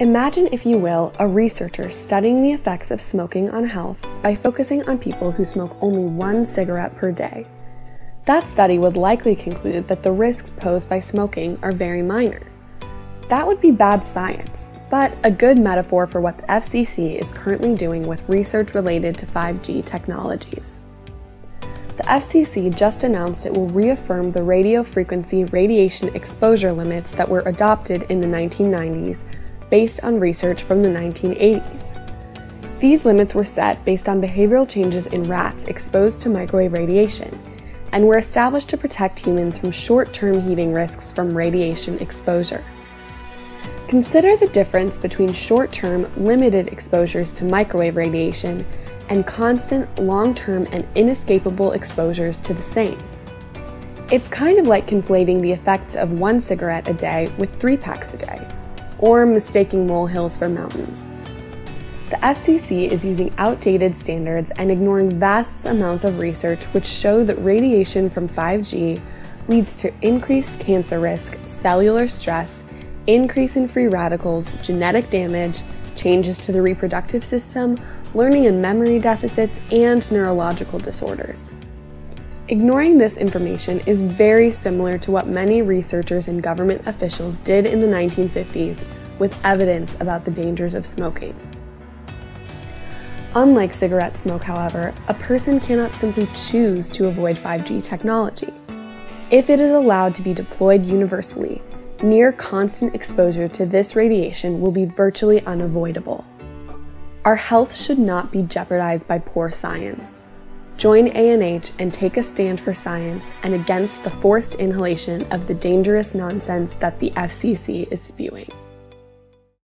Imagine, if you will, a researcher studying the effects of smoking on health by focusing on people who smoke only one cigarette per day. That study would likely conclude that the risks posed by smoking are very minor. That would be bad science, but a good metaphor for what the FCC is currently doing with research related to 5G technologies. The FCC just announced it will reaffirm the radio frequency radiation exposure limits that were adopted in the 1990s based on research from the 1980s. These limits were set based on behavioral changes in rats exposed to microwave radiation and were established to protect humans from short term heating risks from radiation exposure. Consider the difference between short term, limited exposures to microwave radiation and constant, long term, and inescapable exposures to the same. It's kind of like conflating the effects of one cigarette a day with three packs a day or mistaking molehills for mountains. The FCC is using outdated standards and ignoring vast amounts of research which show that radiation from 5G leads to increased cancer risk, cellular stress, increase in free radicals, genetic damage, changes to the reproductive system, learning and memory deficits, and neurological disorders. Ignoring this information is very similar to what many researchers and government officials did in the 1950s with evidence about the dangers of smoking. Unlike cigarette smoke, however, a person cannot simply choose to avoid 5G technology. If it is allowed to be deployed universally, near constant exposure to this radiation will be virtually unavoidable. Our health should not be jeopardized by poor science. Join ANH and take a stand for science and against the forced inhalation of the dangerous nonsense that the FCC is spewing.